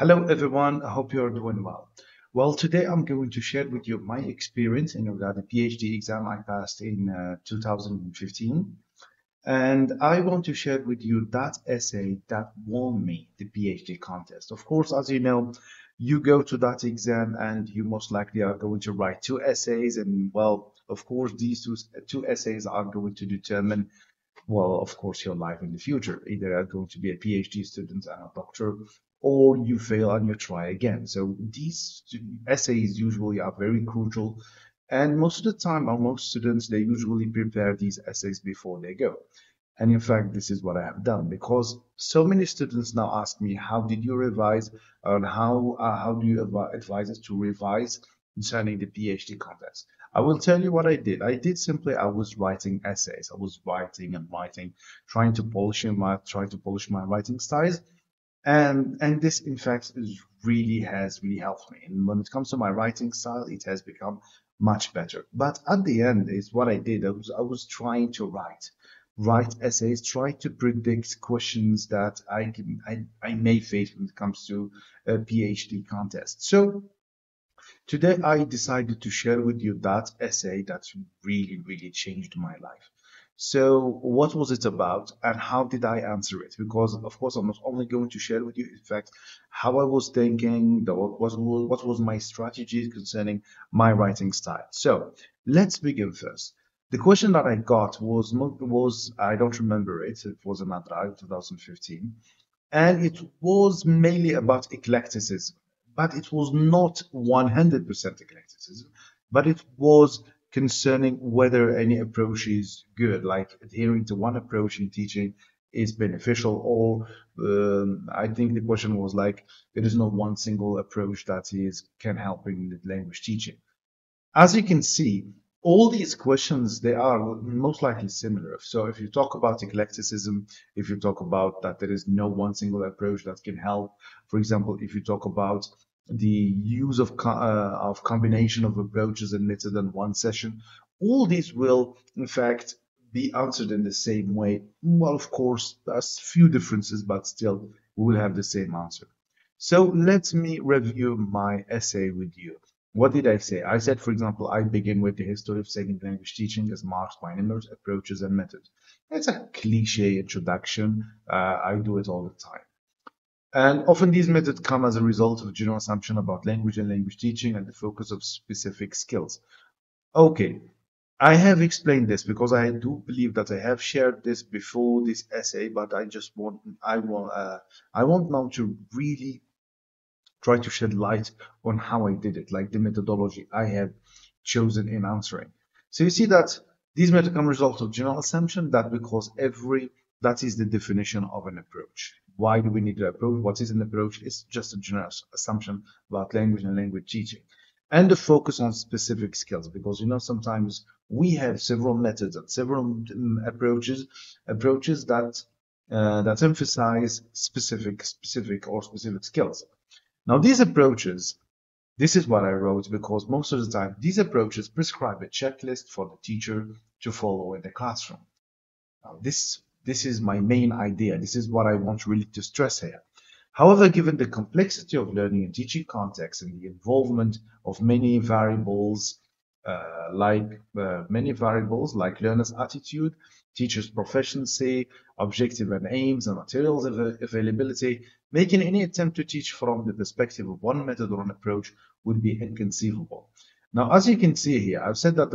Hello everyone, I hope you're doing well. Well, today I'm going to share with you my experience in regard to PhD exam I passed in uh, 2015. And I want to share with you that essay that won me the PhD contest. Of course, as you know, you go to that exam and you most likely are going to write two essays. And well, of course, these two, two essays are going to determine well, of course, your life in the future. Either you're going to be a PhD student and a doctor, or you fail and you try again. So these essays usually are very crucial. And most of the time, or most students, they usually prepare these essays before they go. And in fact, this is what I have done because so many students now ask me, how did you revise and how, uh, how do you advise us to revise concerning the PhD contest? I will tell you what I did. I did simply, I was writing essays. I was writing and writing, trying to polish my, trying to polish my writing styles. And, and this, in fact, is really has really helped me. And when it comes to my writing style, it has become much better. But at the end is what I did. I was, I was trying to write, write essays, try to predict questions that I can, I, I may face when it comes to a PhD contest. So Today, I decided to share with you that essay that really, really changed my life. So what was it about and how did I answer it? Because of course, I'm not only going to share with you, in fact, how I was thinking, what was, what was my strategy concerning my writing style. So let's begin first. The question that I got was, was I don't remember it, it was in Adrar 2015, and it was mainly about eclecticism but it was not 100% eclecticism, but it was concerning whether any approach is good, like adhering to one approach in teaching is beneficial, or um, I think the question was like, there is no one single approach that is can help in the language teaching. As you can see, all these questions they are most likely similar so if you talk about eclecticism if you talk about that there is no one single approach that can help for example if you talk about the use of, co uh, of combination of approaches admitted in one session. All these will, in fact, be answered in the same way. Well, of course, there's few differences, but still, we will have the same answer. So let me review my essay with you. What did I say? I said, for example, I begin with the history of second language teaching as marked by numerous approaches and methods. It's a cliche introduction. Uh, I do it all the time. And often these methods come as a result of a general assumption about language and language teaching and the focus of specific skills. Okay, I have explained this because I do believe that I have shared this before this essay, but I just want I want uh, I want now to really try to shed light on how I did it, like the methodology I have chosen in answering. So you see that these methods come result of general assumption that because every that is the definition of an approach. Why do we need an approach? What is an approach? It's just a general assumption about language and language teaching. And the focus on specific skills, because you know sometimes we have several methods and several um, approaches, approaches that uh, that emphasize specific, specific or specific skills. Now these approaches, this is what I wrote because most of the time these approaches prescribe a checklist for the teacher to follow in the classroom. Now this this is my main idea. This is what I want really to stress here. However, given the complexity of learning and teaching context and the involvement of many variables, uh, like uh, many variables like learner's attitude, teacher's proficiency, objective and aims, and materials av availability, making any attempt to teach from the perspective of one method or an approach would be inconceivable. Now, as you can see here, I've said that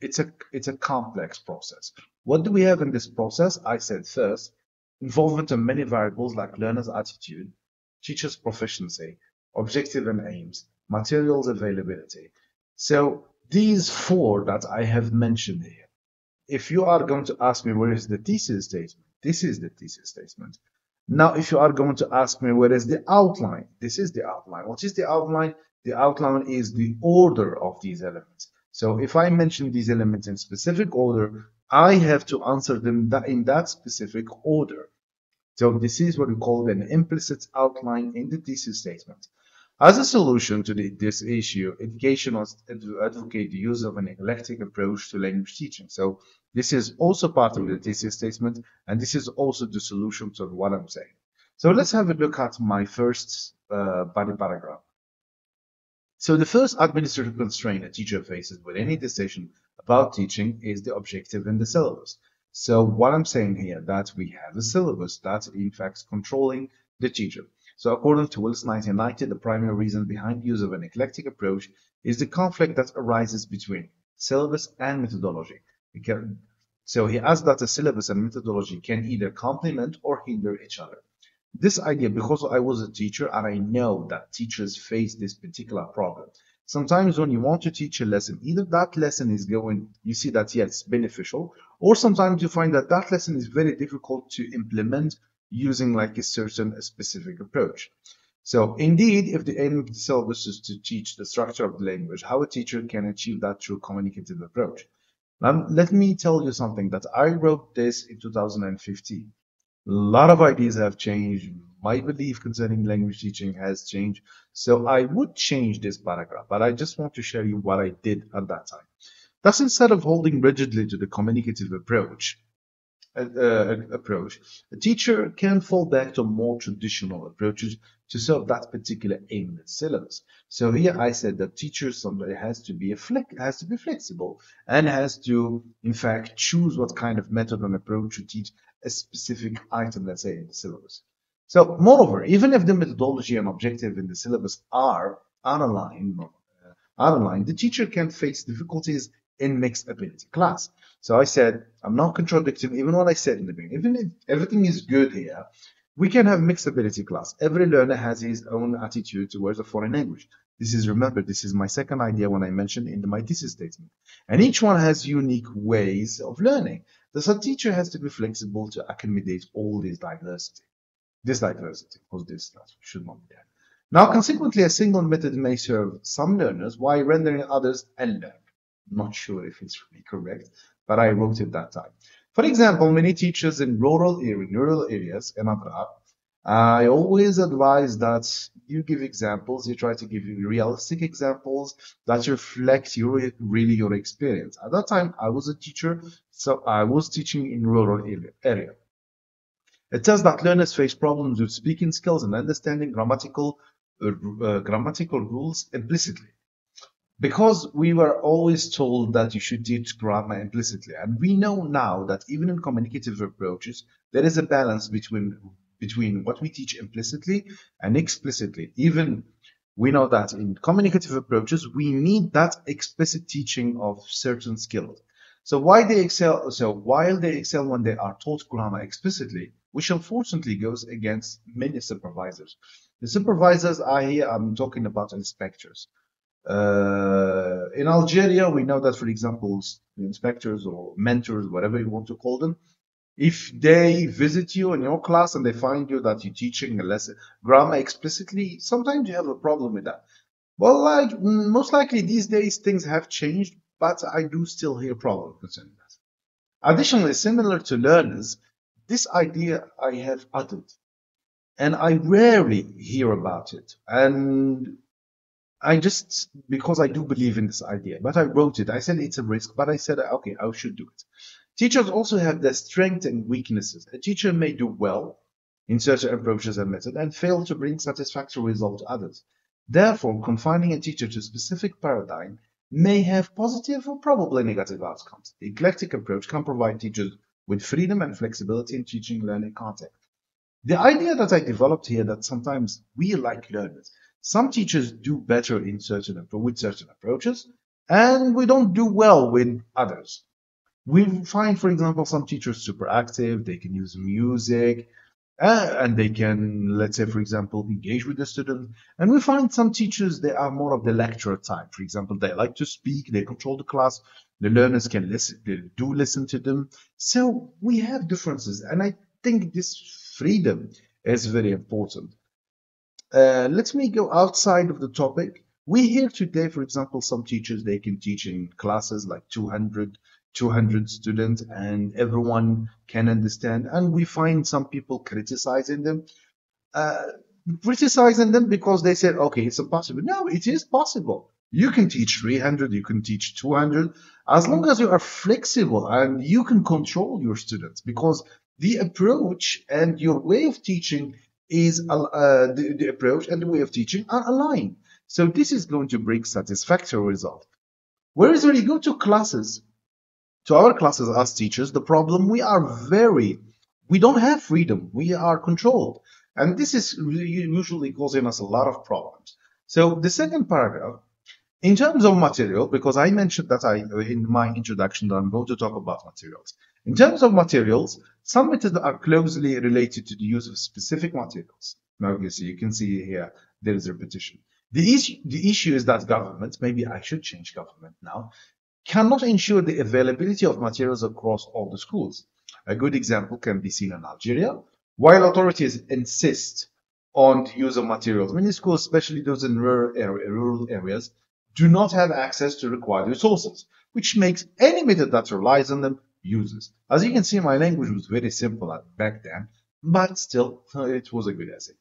it's a it's a complex process. What do we have in this process? I said first, involvement of many variables like learner's attitude, teacher's proficiency, objective and aims, materials availability. So these four that I have mentioned here, if you are going to ask me where is the thesis statement, this is the thesis statement. Now, if you are going to ask me where is the outline, this is the outline. What is the outline? The outline is the order of these elements. So if I mention these elements in specific order, I have to answer them in that specific order. So this is what we call an implicit outline in the thesis statement. As a solution to the, this issue, educationists advocate the use of an eclectic approach to language teaching. So this is also part of the thesis statement, and this is also the solution to what I'm saying. So let's have a look at my first uh, body paragraph. So the first administrative constraint a teacher faces with any decision about teaching is the objective in the syllabus. So what I'm saying here, that we have a syllabus that in fact controlling the teacher. So according to Willis 1990, the primary reason behind use of an eclectic approach is the conflict that arises between syllabus and methodology. So he asks that the syllabus and methodology can either complement or hinder each other. This idea, because I was a teacher and I know that teachers face this particular problem. Sometimes when you want to teach a lesson, either that lesson is going, you see that yes, beneficial, or sometimes you find that that lesson is very difficult to implement using like a certain a specific approach. So indeed, if the aim of the syllabus is to teach the structure of the language, how a teacher can achieve that through communicative approach. Now, let me tell you something that I wrote this in 2015. A lot of ideas have changed. My belief concerning language teaching has changed. So I would change this paragraph, but I just want to share you what I did at that time. Thus, instead of holding rigidly to the communicative approach, uh, uh, approach, a teacher can fall back to more traditional approaches to serve that particular aim in the syllabus. So here I said that teacher somebody has to be a flick, has to be flexible and has to in fact choose what kind of method and approach to teach a specific item, let's say in the syllabus. So moreover, even if the methodology and objective in the syllabus are unaligned, uh, unaligned, the teacher can face difficulties in mixed ability class. So I said, I'm not contradicting even what I said in the beginning. Even if everything is good here, we can have mixed ability class. Every learner has his own attitude towards a foreign language. This is, remember, this is my second idea when I mentioned in my thesis statement. And each one has unique ways of learning. Thus, a teacher has to be flexible to accommodate all this diversity. This diversity, because this should not be there. Now, consequently, a single method may serve some learners while rendering others unlearned. Not sure if it's really correct, but I wrote it that time. For example, many teachers in rural, area, rural areas in Adrar, I always advise that you give examples, you try to give realistic examples that reflect your, really your experience. At that time, I was a teacher, so I was teaching in rural area. It says that learners face problems with speaking skills and understanding grammatical uh, uh, grammatical rules implicitly because we were always told that you should teach grammar implicitly and we know now that even in communicative approaches there is a balance between between what we teach implicitly and explicitly. Even we know that in communicative approaches we need that explicit teaching of certain skills. So why they excel so while they excel when they are taught grammar explicitly which unfortunately goes against many supervisors. The supervisors are here i'm talking about inspectors. Uh, in Algeria, we know that, for example, inspectors or mentors, whatever you want to call them, if they visit you in your class and they find you that you're teaching a lesson grammar explicitly, sometimes you have a problem with that. Well, like most likely these days things have changed, but I do still hear problems concerning that. Additionally, similar to learners, this idea I have uttered, and I rarely hear about it. And I just because I do believe in this idea, but I wrote it. I said it's a risk, but I said okay, I should do it. Teachers also have their strengths and weaknesses. A teacher may do well in certain approaches and methods and fail to bring satisfactory results to others. Therefore, confining a teacher to a specific paradigm may have positive or probably negative outcomes. The eclectic approach can provide teachers with freedom and flexibility in teaching learning content. The idea that I developed here that sometimes we like learners some teachers do better in certain with certain approaches, and we don't do well with others. We find, for example, some teachers super active. They can use music, uh, and they can, let's say, for example, engage with the student. And we find some teachers they are more of the lecturer type. For example, they like to speak. They control the class. The learners can listen. They do listen to them. So we have differences, and I think this freedom is very important. Uh, let me go outside of the topic. We hear today, for example, some teachers, they can teach in classes like 200, 200 students and everyone can understand. And we find some people criticizing them, uh, criticizing them because they said, okay, it's impossible. No, it is possible. You can teach 300, you can teach 200, as long as you are flexible and you can control your students because the approach and your way of teaching is uh, the, the approach and the way of teaching are aligned. So this is going to bring satisfactory result. Whereas when you go to classes, to our classes as teachers, the problem we are very, we don't have freedom. We are controlled. And this is usually causing us a lot of problems. So the second paragraph, in terms of material, because I mentioned that I in my introduction that I'm going to talk about materials. In terms of materials, some methods are closely related to the use of specific materials. Now you see, you can see here there is repetition. The issue, the issue is that government, maybe I should change government now, cannot ensure the availability of materials across all the schools. A good example can be seen in Algeria, while authorities insist on the use of materials, many schools, especially those in rural, area, rural areas, do not have access to required resources, which makes any method that relies on them useless. As you can see, my language was very simple back then, but still, it was a good essay.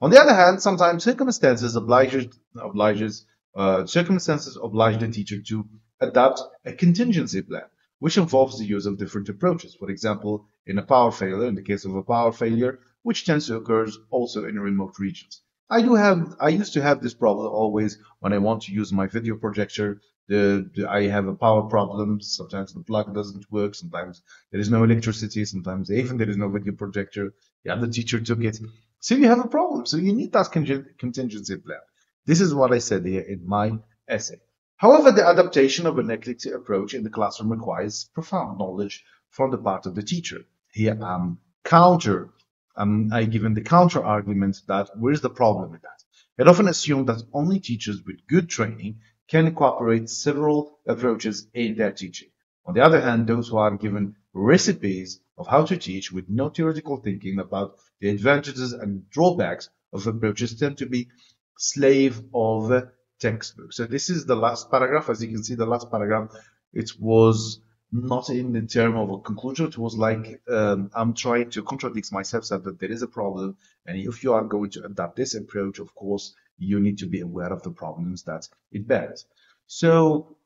On the other hand, sometimes circumstances obliges, obliges, uh, circumstances oblige the teacher to adapt a contingency plan which involves the use of different approaches. For example, in a power failure, in the case of a power failure, which tends to occur also in remote regions. I do have, I used to have this problem always when I want to use my video projector. The, the, I have a power problem. Sometimes the plug doesn't work. Sometimes there is no electricity. Sometimes even there is no video projector. The teacher took it. So you have a problem. So you need that contingency plan. This is what I said here in my essay. However, the adaptation of eclectic approach in the classroom requires profound knowledge from the part of the teacher. Here I'm counter, um, I given the counter argument that where's the problem with that? It often assumed that only teachers with good training can incorporate several approaches in their teaching. On the other hand, those who are given recipes of how to teach with no theoretical thinking about the advantages and drawbacks of approaches tend to be slave of textbook. So this is the last paragraph. As you can see, the last paragraph, it was not in the term of a conclusion. It was like um, I'm trying to contradict myself so that there is a problem. And if you are going to adopt this approach, of course, you need to be aware of the problems that it bears. So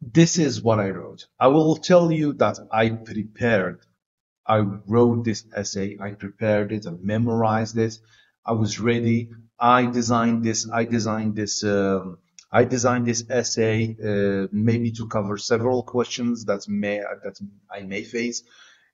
this is what I wrote. I will tell you that I prepared. I wrote this essay. I prepared it. I memorized it. I was ready. I designed this. I designed this. Um, I designed this essay uh, maybe to cover several questions that may that I may face.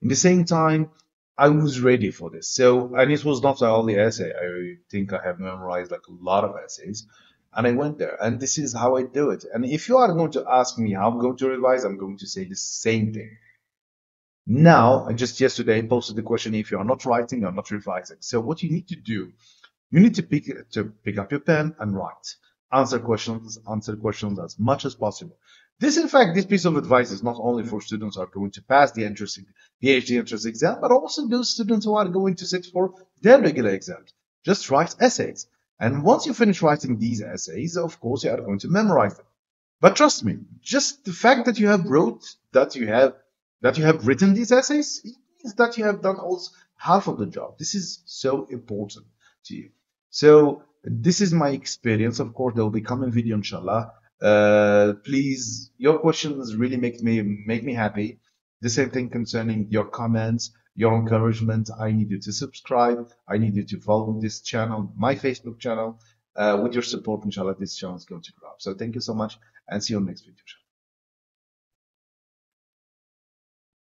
In the same time, I was ready for this. So, and it was not the only essay. I think I have memorized like a lot of essays, and I went there. And this is how I do it. And if you are going to ask me how I'm going to revise, I'm going to say the same thing. Now, just yesterday, posted the question: if you are not writing, you're not revising. So, what you need to do you need to pick to pick up your pen and write. Answer questions, answer questions as much as possible. This, in fact, this piece of advice is not only for students who are going to pass the entrance PhD entrance exam, but also those students who are going to sit for their regular exams. Just write essays. And once you finish writing these essays, of course, you are going to memorize them. But trust me, just the fact that you have wrote, that you have, that you have written these essays, means that you have done also half of the job. This is so important to you. So this is my experience. Of course, there will be coming video, inshallah. Uh, please, your questions really make me make me happy. The same thing concerning your comments, your encouragement. I need you to subscribe. I need you to follow this channel, my Facebook channel. Uh, with your support, inshallah, this channel is going to grow. So thank you so much and see you next video.